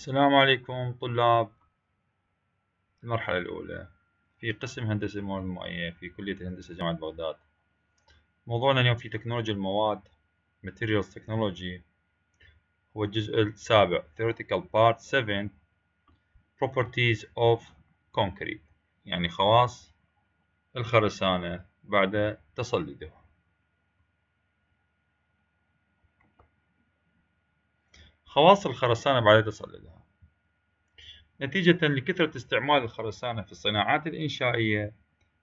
السلام عليكم طلاب. المرحلة الأولى. في قسم هندسة المواد المائية في كلية الهندسة جامعة بغداد. موضوعنا اليوم في تكنولوجيا المواد Materials Technology. هو الجزء السابع Theoretical Part 7 Properties of Concrete. يعني خواص الخرسانة بعد تصليدها خواص الخرسانة بعد تصلدها نتيجة لكثرة استعمال الخرسانة في الصناعات الإنشائية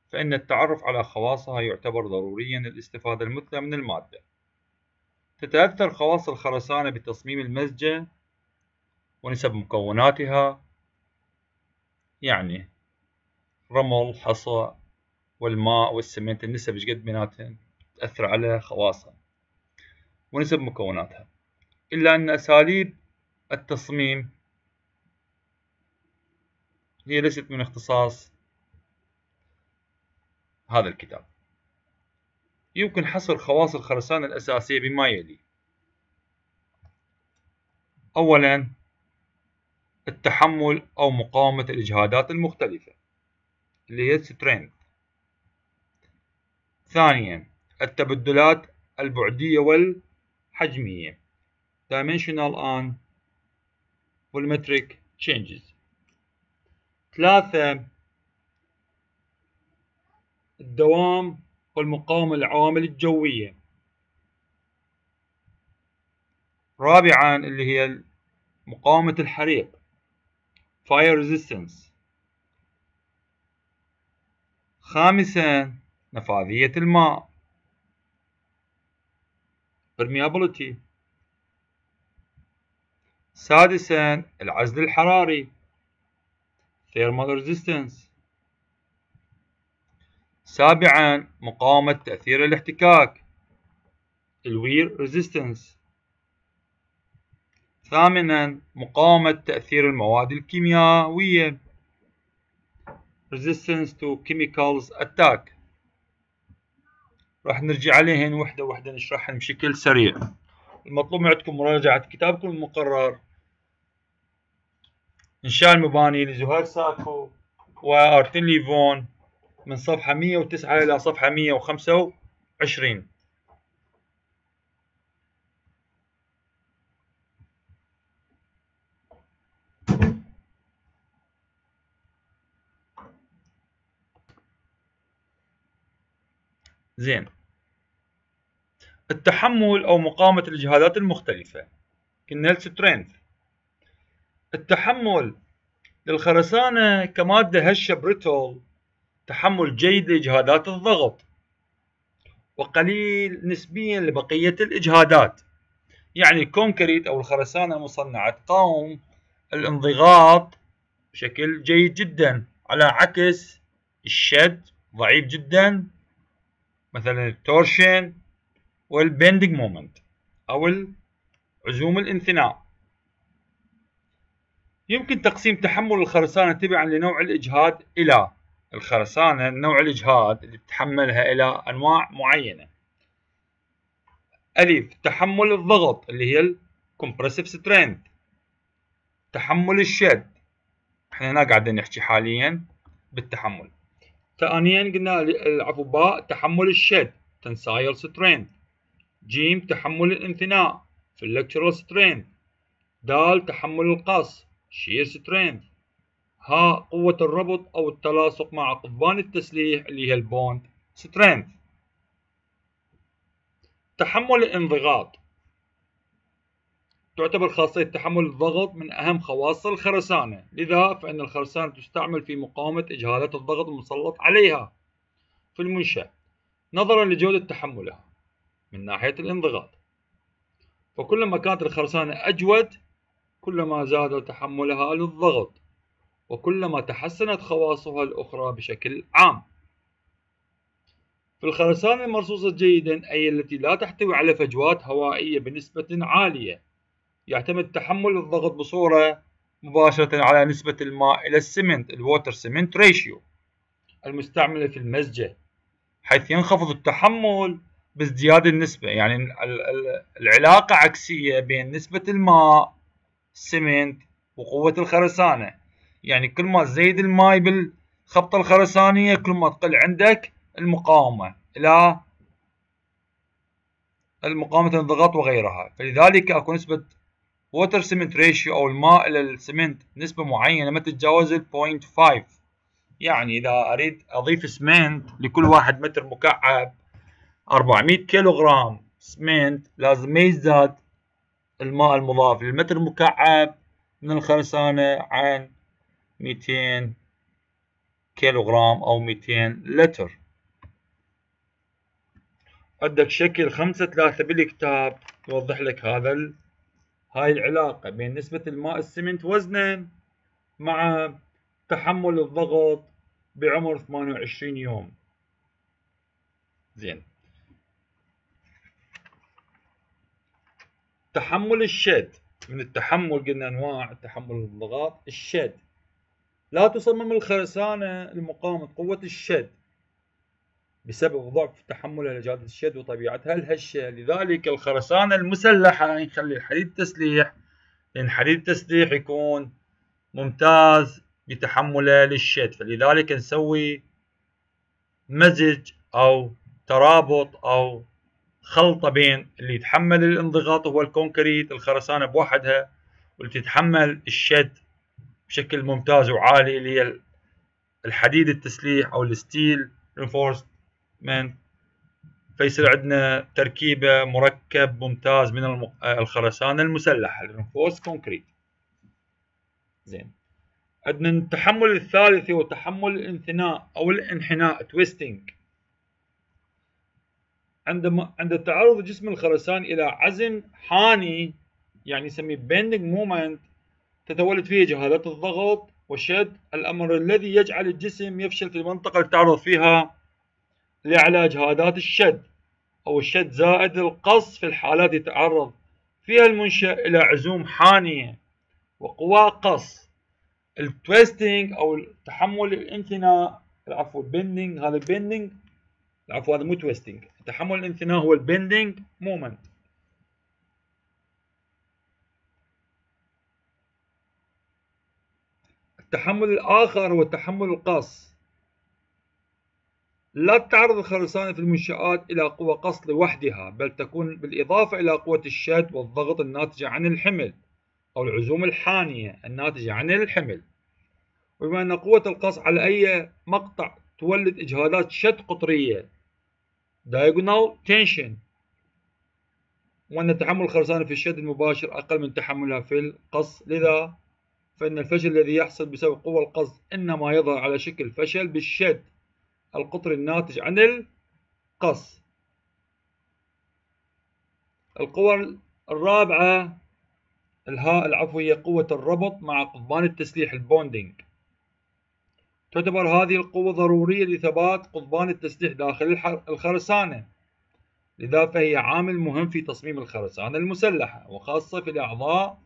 فإن التعرف على خواصها يعتبر ضروريا للاستفادة المثلى من المادة. تتأثر خواص الخرسانة بتصميم المزجة ونسب مكوناتها يعني رمل حصى والماء والسمنت النسب إيش قد بيناتهن تأثر على خواصها ونسب مكوناتها. إلا أن أساليب التصميم هي ليست من اختصاص هذا الكتاب. يمكن حصر خواص الخرسانة الأساسية بما يلي. أولا التحمل أو مقاومة الإجهادات المختلفة اللي هي strength ثانيا التبدلات البعدية والحجمية. Dimensional and volumetric changes. ثلاثة الدوام والمقاومة للعوامل الجوية. رابعا اللي هي مقاومة الحريق fire resistance. خامسا نفاذية الماء permeability. سادسا العزل الحراري. Thermal resistance. سابعا مقاومة تأثير الاحتكاك. الوير resistance. ثامنا مقاومة تأثير المواد الكيميائية. Resistance to chemicals attack. راح نرجع عليهن وحدة وحدة نشرحهن بشكل سريع. المطلوب عندكم مراجعة كتابكم المقرر. إنشاء المباني لزهير ساكو وأرتين ليفون من صفحة 109 إلى صفحة 125 زين. التحمل أو مقاومة الإجهادات المختلفة. كال strength التحمل للخرسانة كمادة هشة brittle تحمل جيد لإجهادات الضغط وقليل نسبيا لبقية الإجهادات. يعني ال concrete أو الخرسانة المصنعة تقاوم الانضغاط بشكل جيد جدا على عكس الشد ضعيف جدا مثلا ال torsion وال bending moment أو عزوم الانثناء. يمكن تقسيم تحمل الخرسانة تبعا لنوع الإجهاد إلى الخرسانة نوع الإجهاد اللي تتحملها إلى أنواع معينة. ألف تحمل الضغط اللي هي ال compressive strength تحمل الشد. إحنا هنا قاعدين نحكي حاليا بالتحمل. ثانيا قلنا العفو باء تحمل الشد. tensile strength جيم تحمل الانثناء. flexural strength دال تحمل القص. Shear strength ها قوة الربط أو التلاصق مع قضبان التسليح اللي هي ال bond strength تحمل الانضغاط. تعتبر خاصية تحمل الضغط من أهم خواص الخرسانة. لذا فإن الخرسانة تستعمل في مقاومة إجهالات الضغط المسلط عليها. في المنشأ نظرا لجودة تحملها من ناحية الانضغاط. فكلما كانت الخرسانة أجود كلما زاد تحملها للضغط وكلما تحسنت خواصها الأخرى بشكل عام. في الخرسانة المرصوصة جيدا أي التي لا تحتوي على فجوات هوائية بنسبة عالية. يعتمد تحمل الضغط بصورة مباشرة على نسبة الماء إلى السمنت ال water cement ratio المستعملة في المزجة حيث ينخفض التحمل بازدياد النسبة يعني العلاقة عكسية بين نسبة الماء سمنت وقوة الخرسانة. يعني كل ما تزيد الماي بالخبطة الخرسانية كل ما تقل عندك المقاومة إلى المقاومة الضغط وغيرها. فلذلك أكو نسبة water cement ratio أو الماء إلى السمنت نسبة معينة ما تتجاوز ال 0.5 يعني إذا أريد أضيف سمنت لكل واحد متر مكعب 400 كيلوغرام سمنت لازم ما يزداد الماء المضاف للمتر مكعب من الخرسانة عن 200 كيلوغرام أو 200 لتر. عندك شكل خمسة ثلاثة بالكتاب يوضح لك هذا ال... هاي العلاقة بين نسبة الماء السمنت وزنا مع تحمل الضغط بعمر 28 يوم. زين. تحمل الشد. من التحمل قلنا أنواع تحمل الضغط الشد. لا تصمم الخرسانة لمقاومة قوة الشد. بسبب ضعف تحملها لجادة الشد وطبيعتها الهشة. لذلك الخرسانة المسلحة نخلي الحديد تسليح. لأن حديد التسليح يكون ممتاز بتحمله للشد. فلذلك نسوي مزج أو ترابط أو خلطة بين اللي يتحمل الانضغاط هو الكونكريت الخرسانة بوحدها واللي تتحمل الشد بشكل ممتاز وعالي اللي هي الحديد التسليح أو ال steel من فيصير عندنا تركيبة مركب ممتاز من الخرسانة المسلحة ال reinforced concrete زين. عندنا التحمل الثالث هو تحمل الانثناء أو الانحناء twisting عندما عند تعرض جسم الخرساني إلى عزم حاني يعني يسميه bending moment تتولد فيه إجهادات الضغط وشد الأمر الذي يجعل الجسم يفشل في المنطقة اللي تعرض فيها لإجهادات الشد أو الشد زائد القص في الحالات يتعرض فيها المنشأ إلى عزوم حانية وقوى قص. ال twisting أو تحمل الانثناء العفو ال bending هذا ال bending العفو هذا مو twisting تحمل الانثناء هو ال bending moment التحمل الآخر هو التحمل القص. لا تتعرض الخرسانة في المنشآت إلى قوة قص لوحدها بل تكون بالإضافة إلى قوة الشد والضغط الناتجة عن الحمل أو العزوم الحانية الناتجة عن الحمل. وبما أن قوة القص على أي مقطع تولد إجهادات شد قطرية. diagonal tension وأن تحمل الخرسانة في الشد المباشر أقل من تحملها في القص. لذا فإن الفشل الذي يحصل بسبب قوة القص إنما يظهر على شكل فشل بالشد القطر الناتج عن القص. القوى الرابعة الهاء العفوية قوة الربط مع قضبان التسليح البوندينج. تعتبر هذه القوة ضرورية لثبات قضبان التسليح داخل الخرسانة. لذا فهي عامل مهم في تصميم الخرسانة المسلحة وخاصة في الأعضاء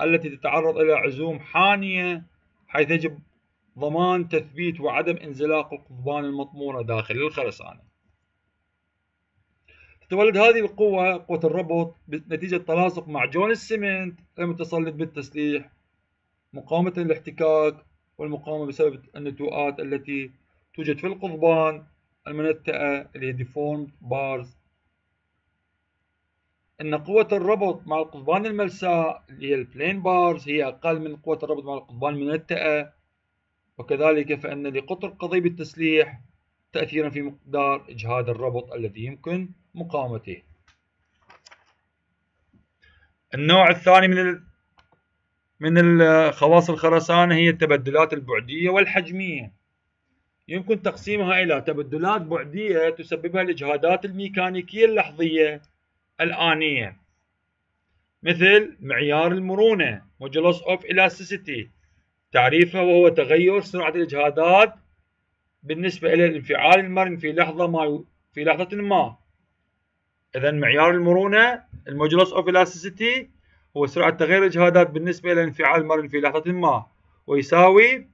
التي تتعرض إلى عزوم حانية حيث يجب ضمان تثبيت وعدم انزلاق القضبان المطمورة داخل الخرسانة. تتولد هذه القوة قوة الربط نتيجة تلاصق مع جون السمنت المتسلط بالتسليح مقاومة الاحتكاك والمقاومة بسبب النتوءات التي توجد في القضبان المنتأة اللي هي deformed bars. أن قوة الربط مع القضبان الملساء اللي هي البلين بارز هي أقل من قوة الربط مع القضبان المنتأة وكذلك فإن لقطر قضيب التسليح تأثيرا في مقدار إجهاد الربط الذي يمكن مقاومته. النوع الثاني من من الخواص الخرسانة هي التبدلات البعدية والحجمية. يمكن تقسيمها إلى تبدلات بعدية تسببها الإجهادات الميكانيكية اللحظية الآنية. مثل معيار المرونة modulus of elasticity تعريفه وهو تغير سرعة الإجهادات بالنسبة إلى الانفعال المرن في لحظة ما في لحظة ما. إذا معيار المرونة المودولوس أوف إلاستيسيتي هو سرعة تغير الإجهادات بالنسبة إلى الانفعال المرن في لحظة ما ويساوي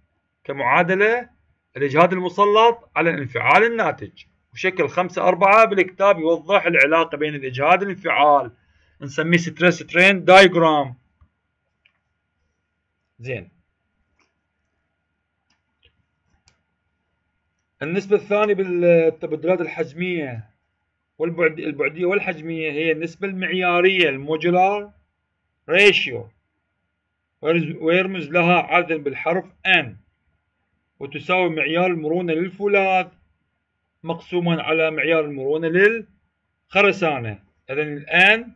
كمعادلة الإجهاد المسلط على الانفعال الناتج. وشكل خمسة أربعة بالكتاب يوضح العلاقة بين الإجهاد والانفعال. نسميه stress strain diagram. زين. النسبة الثانية بالتبدلات الحجمية والبعد البعدية والحجمية هي النسبة المعيارية ال modular ratio ويرمز لها عادة بالحرف N. وتساوي معيار المرونة للفولاذ مقسوما على معيار المرونة للخرسانة. إذا الآن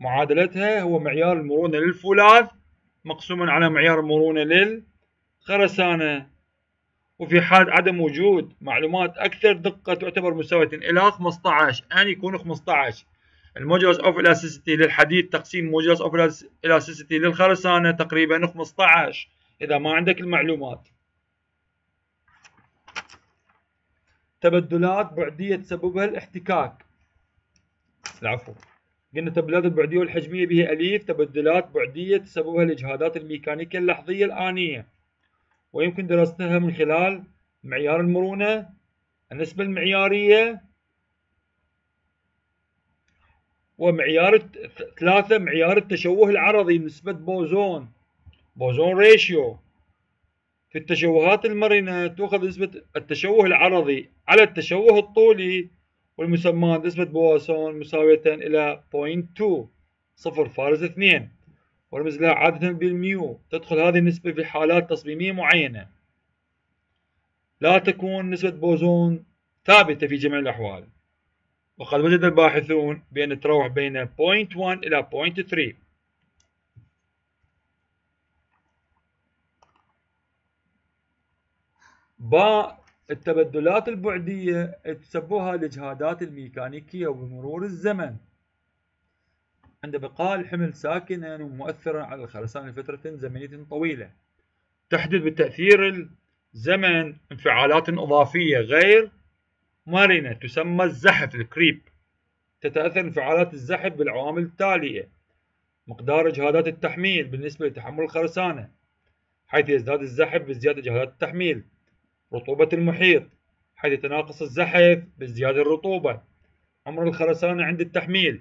معادلتها هو معيار المرونة للفولاذ مقسوما على معيار المرونة للخرسانة. وفي حال عدم وجود معلومات أكثر دقة تعتبر مساوية إلى 15 أن يكون 15 ال modulus of elasticity للحديد تقسيم modulus of الاستيسيتي للخرسانة تقريبا 15 إذا ما عندك المعلومات. تبدلات بعدية تسببها الاحتكاك. العفو. قلنا التبدلات البعدية والحجمية به أليف تبدلات بعدية تسببها الإجهادات الميكانيكية اللحظية الآنية. ويمكن دراستها من خلال معيار المرونة النسبة المعيارية ومعيار ثلاثة معيار التشوه العرضي نسبة بواسون بواسون ratio. في التشوهات المرنة تؤخذ نسبة التشوه العرضي على التشوه الطولي والمسمى نسبة بواسون مساوية إلى 0.2 صفر فارزة اثنين. ورمز لها عادة بالميو تدخل هذه النسبة في حالات تصميمية معينة. لا تكون نسبة بواسون ثابتة في جميع الأحوال. وقد وجد الباحثون بأن تتراوح بين 0.1 إلى 0.3 باء التبدلات البعدية تسببها الإجهادات الميكانيكية وبمرور الزمن. عند بقاء الحمل ساكنا ومؤثرا على الخرسانة لفترة زمنية طويلة. تحدث بالتأثير الزمن انفعالات إضافية غير مرنة تسمى الزحف الكريب. تتأثر انفعالات الزحف بالعوامل التالية. مقدار إجهادات التحميل بالنسبة لتحمل الخرسانة حيث يزداد الزحف بزيادة إجهادات التحميل. رطوبة المحيط حيث يتناقص الزحف بازدياد الرطوبة. عمر الخرسانة عند التحميل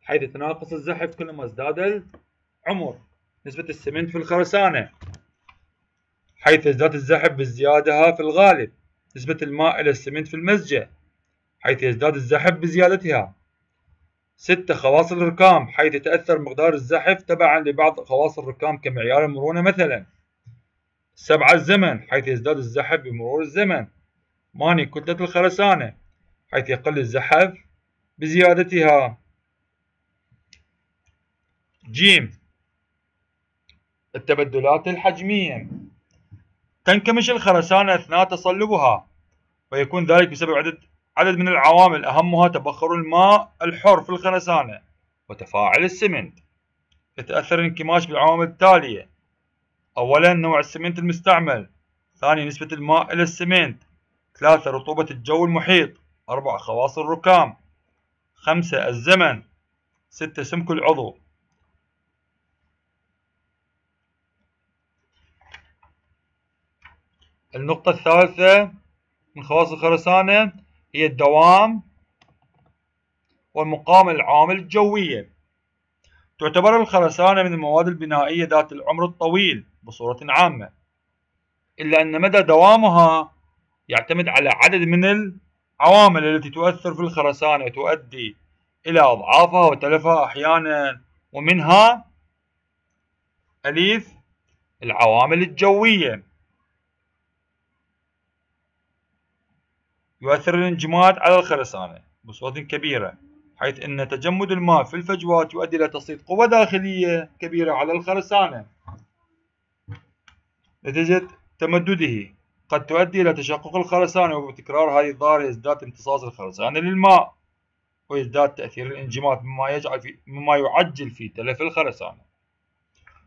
حيث يتناقص الزحف كلما ازداد العمر. نسبة السمنت في الخرسانة حيث يزداد الزحف بازديادها في الغالب. نسبة الماء إلى السمنت في المزجة حيث يزداد الزحف بزيادتها. ستة خواص الركام حيث يتأثر مقدار الزحف تبعا لبعض خواص الركام كمعيار المرونة مثلا. سبعة الزمن حيث يزداد الزحف بمرور الزمن. ماني كتلة الخرسانة حيث يقل الزحف بزيادتها. جيم. التبدلات الحجمية. تنكمش الخرسانة أثناء تصلبها ويكون ذلك بسبب عدد عدد من العوامل. أهمها تبخر الماء الحر في الخرسانة وتفاعل السمنت. يتأثر الانكماش بالعوامل التالية. أولا نوع السمنت المستعمل. ثانيا نسبة الماء إلى السمنت. ثلاثة رطوبة الجو المحيط. أربعة خواص الركام. خمسة الزمن. ستة سمك العضو. النقطة الثالثة من خواص الخرسانة هي الدوام والمقاومة للعوامل الجوية. تعتبر الخرسانة من المواد البنائية ذات العمر الطويل بصورة عامة إلا أن مدى دوامها يعتمد على عدد من العوامل التي تؤثر في الخرسانة وتؤدي إلى أضعافها وتلفها أحيانا ومنها أليف العوامل الجوية. يؤثر الانجماد على الخرسانة بصورة كبيرة حيث أن تجمد الماء في الفجوات يؤدي إلى تسليط قوة داخلية كبيرة على الخرسانة. نتيجة تمدده قد تؤدي إلى تشقق الخرسانة وبتكرار هذه الظاهرة يزداد امتصاص الخرسانة للماء ويزداد تأثير الانجماد مما يجعل في مما يعجل في تلف الخرسانة.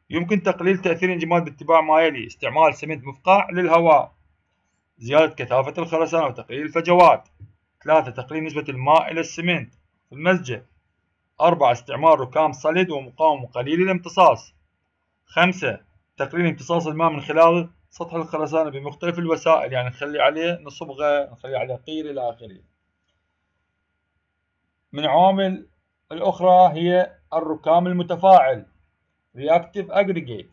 يمكن تقليل تأثير الانجماد باتباع ما يلي استعمال سمنت مفقع للهواء. زيادة كثافة الخرسانة وتقليل الفجوات. ثلاثة تقليل نسبة الماء إلى السمنت. في المزجة أربعة استعمال ركام صلد ومقاومة قليل الامتصاص خمسة تقليل امتصاص الماء من خلال سطح الخرسانة بمختلف الوسائل. يعني نخلي عليه نصبغة نخلي عليه قير إلى آخره. من عوامل الأخرى هي الركام المتفاعل. Reactive aggregate.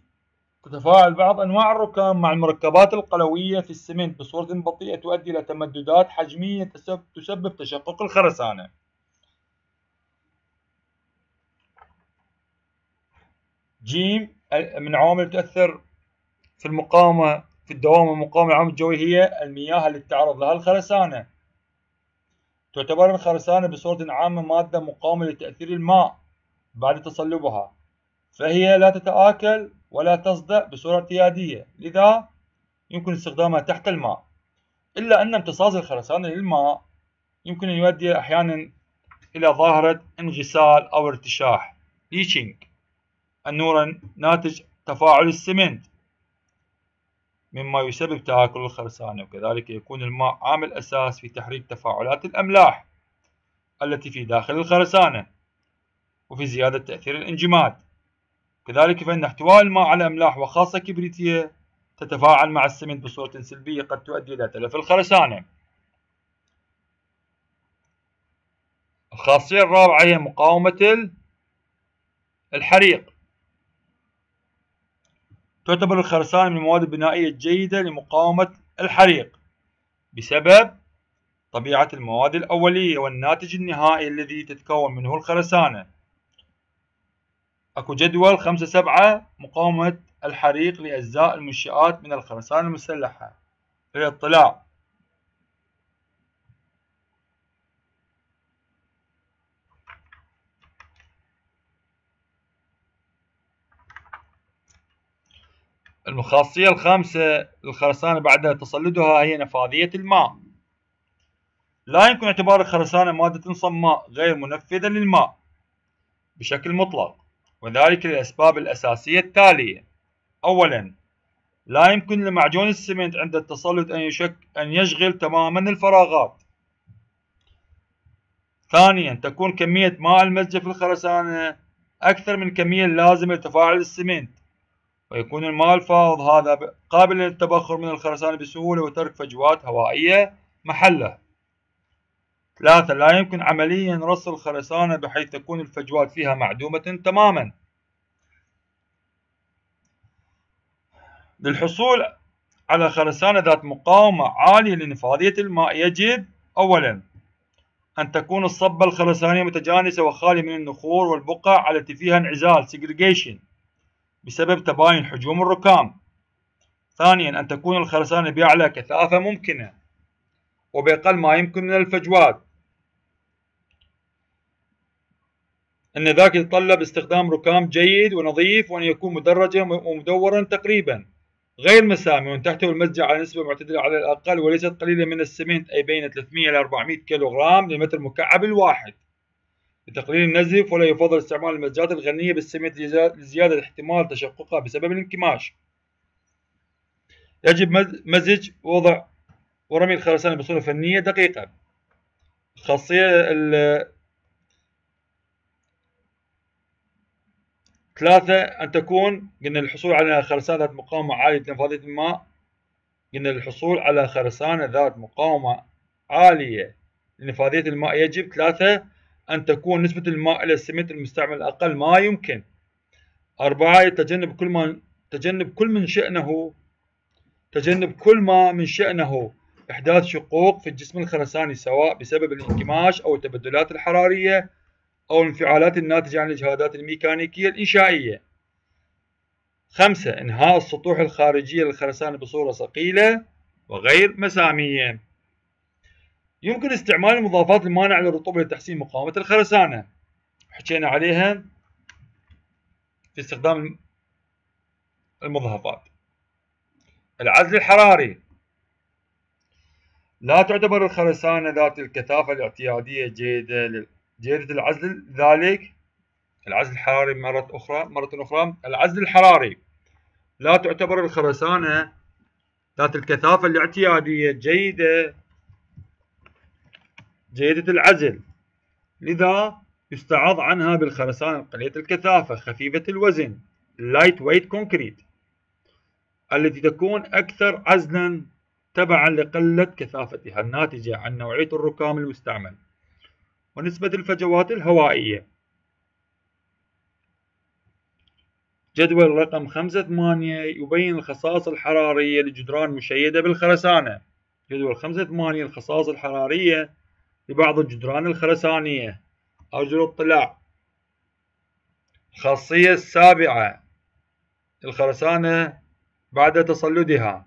تتفاعل بعض أنواع الركام مع المركبات القلوية في السمنت بصورة بطيئة تؤدي إلى تمددات حجمية تسبب تشقق الخرسانة. جيم من عوامل تؤثر في المقاومة في الدوام والمقاومة العام الجوي هي المياه التي تعرض لها الخرسانة. تعتبر الخرسانة بصورة عامة مادة مقاومة لتأثير الماء بعد تصلبها فهي لا تتآكل ولا تصدأ بصورة اعتيادية. لذا يمكن استخدامها تحت الماء. إلا أن امتصاص الخرسانة للماء يمكن أن يؤدي أحيانا إلى ظاهرة انغسال أو ارتشاح. leaching النورة ناتج تفاعل السمنت مما يسبب تآكل الخرسانة. وكذلك يكون الماء عامل أساس في تحريك تفاعلات الأملاح التي في داخل الخرسانة وفي زيادة تأثير الإنجماد. كذلك فإن احتواء الماء على أملاح وخاصة كبريتية تتفاعل مع السمنت بصورة سلبية قد تؤدي إلى تلف الخرسانة. الخاصية الرابعة هي مقاومة الحريق. تعتبر الخرسانة من المواد البنائية الجيدة لمقاومة الحريق بسبب طبيعة المواد الأولية والناتج النهائي الذي تتكون منه الخرسانة. أكو جدول خمسة سبعة مقاومة الحريق لأجزاء المنشآت من الخرسانة المسلحة. للاطلاع الخاصية الخامسة للخرسانة بعد تصلدها هي نفاذية الماء. لا يمكن اعتبار الخرسانة مادة صماء غير منفذة للماء بشكل مطلق. وذلك للأسباب الأساسية التالية. أولا لا يمكن لمعجون السمنت عند التصلد أن, يشك أن يشغل تماما الفراغات. ثانيا تكون كمية ماء المزجة في الخرسانة أكثر من الكمية اللازمة لتفاعل السمنت. ويكون الماء الفاض هذا قابل للتبخر من الخرسانة بسهولة وترك فجوات هوائية محلة. ثلاثة لا يمكن عمليا رص الخرسانة بحيث تكون الفجوات فيها معدومة تماما. للحصول على خرسانة ذات مقاومة عالية لنفاذية الماء يجب أولا أن تكون الصبة الخرسانية متجانسة وخالية من النخور والبقع التي فيها انعزال segregation بسبب تباين حجوم الركام. ثانيا أن تكون الخرسانة بأعلى كثافة ممكنة وبأقل ما يمكن من الفجوات. أن ذاك يتطلب استخدام ركام جيد ونظيف وأن يكون مدرجا ومدورا تقريبا غير مسامي وأن تحتوي المزجة على نسبة معتدلة على الأقل وليست قليلة من السمنت أي بين 300 إلى 400 كيلوغرام للمتر مكعب الواحد. لتقليل النزف ولا يفضل استعمال المزجات الغنية بالسمنت لزيادة احتمال تشققها بسبب الانكماش. يجب مزج وضع ورمي الخرسانة بصورة فنية دقيقة. الخاصية ثلاثة أن تكون قلنا الحصول على خرسانة ذات مقاومة عالية لنفاذية الماء قلنا الحصول على خرسانة ذات مقاومة عالية لنفاذية الماء يجب ثلاثة أن تكون نسبة الماء إلى السمنت المستعمل أقل ما يمكن. أربعة تجنب كل ما تجنب كل من شأنه تجنب كل ما من شأنه. إحداث شقوق في الجسم الخرساني سواء بسبب الانكماش أو التبدلات الحرارية أو الانفعالات الناتجة عن الإجهادات الميكانيكية الإنشائية. خمسة إنهاء السطوح الخارجية للخرسانة بصورة صقيلة وغير مسامية. يمكن استعمال المضافات المانعة للرطوبة لتحسين مقاومة الخرسانة. حكينا عليها في استخدام المضافات. العزل الحراري. لا تعتبر الخرسانة ذات الكثافة الاعتيادية جيدة جيدة العزل ذلك العزل الحراري مرة أخرى مرة أخرى العزل الحراري. لا تعتبر الخرسانة ذات الكثافة الاعتيادية جيدة جيدة العزل. لذا يستعاض عنها بالخرسانة قليلة الكثافة خفيفة الوزن light weight concrete التي تكون أكثر عزلا تبعا لقلة كثافتها الناتجة عن نوعية الركام المستعمل. ونسبة الفجوات الهوائية. جدول رقم خمسة ثمانية يبين الخصائص الحرارية لجدران مشيدة بالخرسانة. جدول خمسة ثمانية الخصائص الحرارية لبعض الجدران الخرسانية. أرجو الاطلاع الخاصية السابعة الخرسانة بعد تصلدها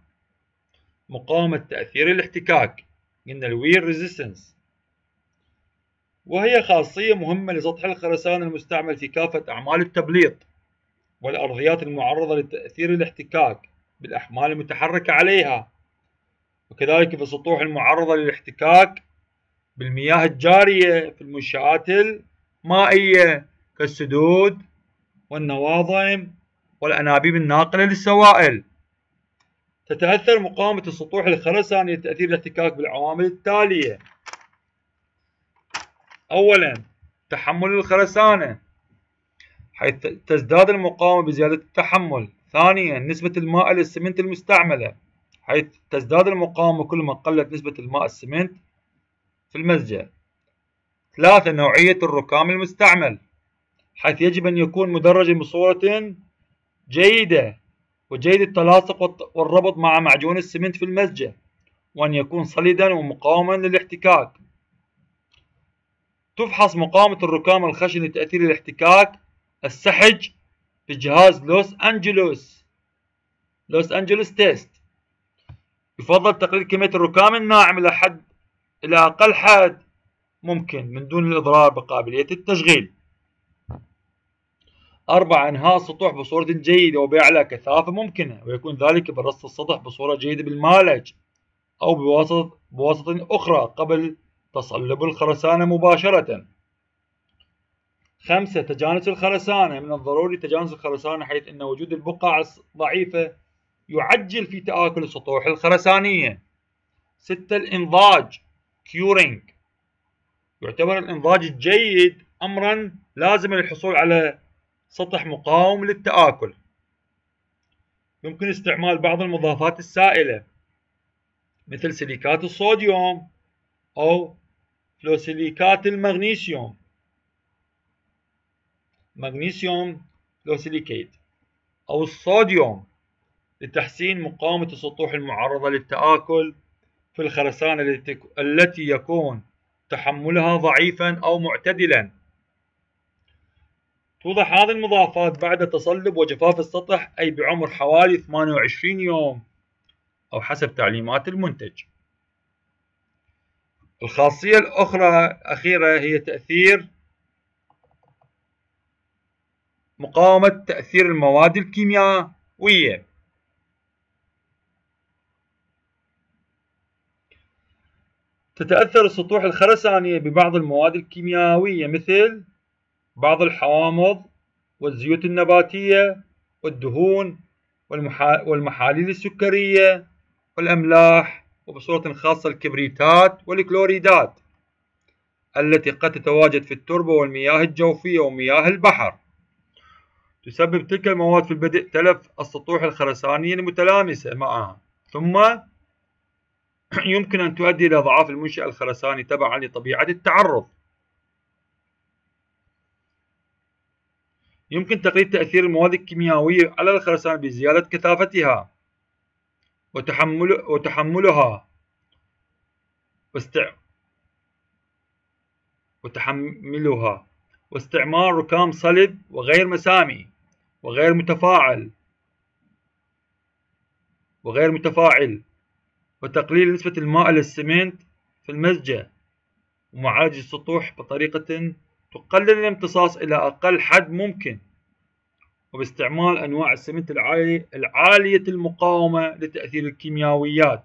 مقاومة تأثير الاحتكاك. قلنا ال wear resistance وهي خاصية مهمة لسطح الخرسانة المستعمل في كافة أعمال التبليط والأرضيات المعرضة لتأثير الاحتكاك بالأحمال المتحركة عليها وكذلك في السطوح المعرضة للاحتكاك بالمياه الجارية في المنشآت المائية كالسدود والنواظم والأنابيب الناقلة للسوائل. تتأثر مقاومة السطوح الخرسانية تأثير الاحتكاك بالعوامل التالية أولا تحمل الخرسانة حيث تزداد المقاومة بزيادة التحمل. ثانيا نسبة الماء للسمنت المستعملة حيث تزداد المقاومة كل ما قلت نسبة الماء السمنت في المزجة ثلاثة نوعية الركام المستعمل حيث يجب أن يكون مدرجا بصورة جيدة وجيد التلاصق والربط مع معجون السمنت في المزجة وأن يكون صلدا ومقاوما للاحتكاك. تفحص مقاومة الركام الخشن لتأثير الاحتكاك السحج في جهاز لوس أنجلوس. لوس أنجلوس تيست. يفضل تقليل كمية الركام الناعم إلى حد إلى أقل حد ممكن من دون الإضرار بقابلية التشغيل. أربعة إنهاء السطوح بصورة جيدة وبأعلى كثافة ممكنة ويكون ذلك برص السطح بصورة جيدة بالمالج أو بواسطة بواسطة أخرى قبل تصلب الخرسانة مباشرة. خمسة تجانس الخرسانة من الضروري تجانس الخرسانة حيث أن وجود البقع الضعيفة يعجل في تآكل السطوح الخرسانية. ستة الإنضاج. كيورينج. يعتبر الإنضاج الجيد أمرا لازما للحصول على سطح مقاوم للتآكل. يمكن استعمال بعض المضافات السائلة مثل سيليكات الصوديوم أو فلوسيليكات المغنيسيوم. مغنيسيوم فلوسيليكيت أو الصوديوم لتحسين مقاومة السطوح المعرضة للتآكل في الخرسانة التي يكون تحملها ضعيفا أو معتدلا. توضح هذه المضافات بعد تصلب وجفاف السطح أي بعمر حوالي 28 يوم أو حسب تعليمات المنتج. الخاصية الأخرى الأخيرة هي تأثير مقاومة تأثير المواد الكيميائية. تتأثر السطوح الخرسانية ببعض المواد الكيميائية مثل بعض الحوامض والزيوت النباتية والدهون والمحاليل السكرية والأملاح وبصورة خاصة الكبريتات والكلوريدات التي قد تتواجد في التربة والمياه الجوفية ومياه البحر. تسبب تلك المواد في البدء تلف السطوح الخرسانية المتلامسة معها. ثم يمكن أن تؤدي إلى ضعاف المنشأ الخرساني تبعا لطبيعة التعرض. يمكن تقليل تأثير المواد الكيميائية على الخرسانة بزيادة كثافتها. وتحمل وتحملها. واستع... وتحملها. واستعمال ركام صلب وغير مسامي وغير متفاعل. وغير متفاعل. وتقليل نسبة الماء للسمنت في المزجة. ومعالجة السطوح بطريقة تقلل الامتصاص إلى أقل حد ممكن. وباستعمال أنواع السمنت العالية, العالية المقاومة لتأثير الكيميائيات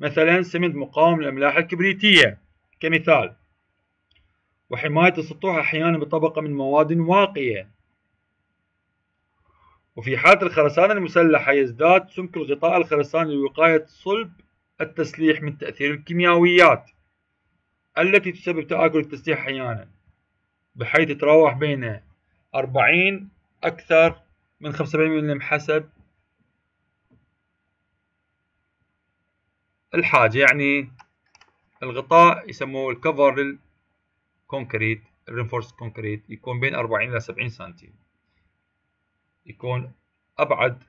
مثلا سمنت مقاوم للأملاح الكبريتية كمثال. وحماية السطوح أحيانا بطبقة من مواد واقية. وفي حالة الخرسانة المسلحة يزداد سمك الغطاء الخرساني لوقاية صلب التسليح من تأثير الكيميائيات التي تسبب تآكل التسليح أحيانا بحيث يتراوح بين 40 أكثر من 75 ملم حسب الحاجة يعني الغطاء يسموه ال cover لل concrete ال reinforced concrete يكون بين 40 إلى 70 سنتي يكون أبعد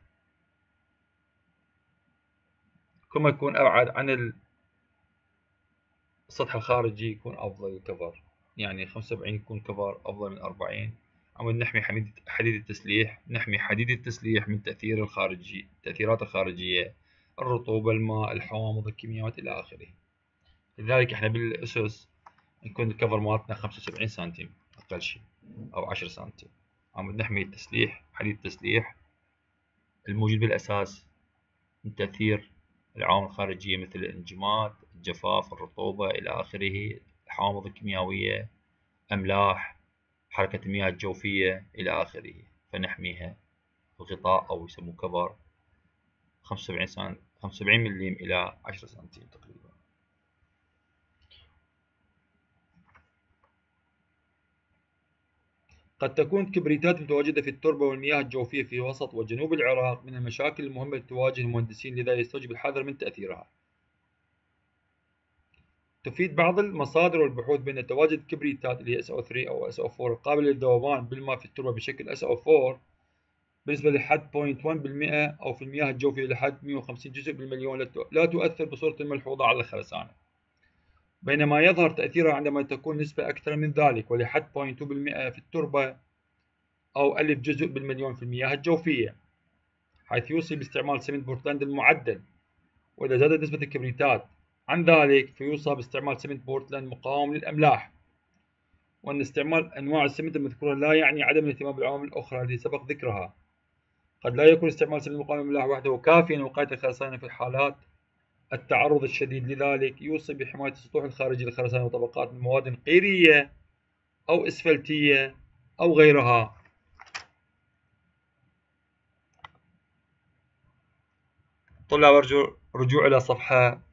كل ما يكون أبعد عن السطح الخارجي يكون أفضل الكفر يعني 75 يكون كفر أفضل من 40 عمود نحمي حديد التسليح نحمي حديد التسليح من تأثير الخارجي التأثيرات الخارجية الرطوبة الماء الحوامض الكيميائيات إلى آخره. لذلك إحنا بالأسس يكون الكفر مالتنا 75 سنتيم أقل شيء أو 10 سنتيم. عمود نحمي التسليح حديد التسليح الموجود بالأساس من تأثير العوامل الخارجية مثل الانجماد الجفاف الرطوبة إلى آخره الحوامض الكيميائية أملاح حركة المياه الجوفية إلى آخره فنحميها. بغطاء أو يسموه كفر 75 سم 75 ملم إلى 10 سنتيم تقريبا. قد تكون الكبريتات متواجدة في التربة والمياه الجوفية في وسط وجنوب العراق من المشاكل المهمة التي تواجه المهندسين لذا يستوجب الحذر من تأثيرها. تفيد بعض المصادر والبحوث بأن تواجد كبريتات اللي هي SO3 أو SO4 القابلة للذوبان بالماء في التربة بشكل SO4 بنسبة لحد 0.1% أو في المياه الجوفية لحد 150 جزء بالمليون لا تؤثر بصورة ملحوظة على الخرسانة بينما يظهر تأثيرها عندما تكون نسبة أكثر من ذلك ولحد 0.2% في التربة أو ألف جزء بالمليون في المياه الجوفية حيث يوصي باستعمال سمنت بورتلاند المعدل وإذا زادت نسبة الكبريتات عن ذلك فيوصى باستعمال سمنت بورتلاند مقاوم للأملاح. وأن استعمال أنواع السمنت المذكورة لا يعني عدم الاهتمام بالعوامل الأخرى التي سبق ذكرها. قد لا يكون استعمال سمنت مقاوم للأملاح وحده كافيا لوقاية الخرسانة في حالات التعرض الشديد لذلك يوصي بحماية السطوح الخارجي للخرسانة وطبقات من مواد قيرية أو إسفلتية أو غيرها. طلاب أرجو رجوع إلى صفحة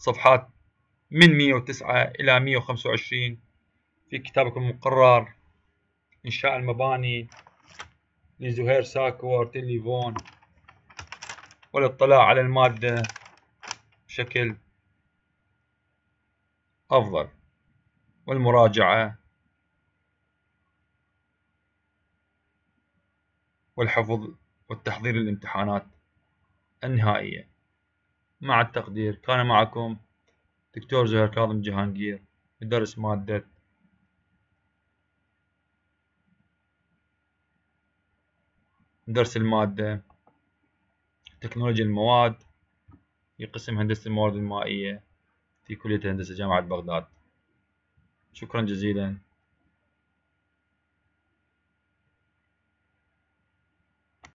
صفحات من 109 إلى 125 في كتابكم المقرر إنشاء المباني لزهير ساكو وارتيلي فون والاطلاع على المادة بشكل أفضل. والمراجعة والحفظ والتحضير للامتحانات النهائية. مع التقدير. كان معكم دكتور زهير كاظم جهانجير بدرس مادة. درس المادة. تكنولوجيا المواد. في قسم هندسة الموارد المائية. في كلية الهندسة جامعة بغداد. شكرا جزيلا.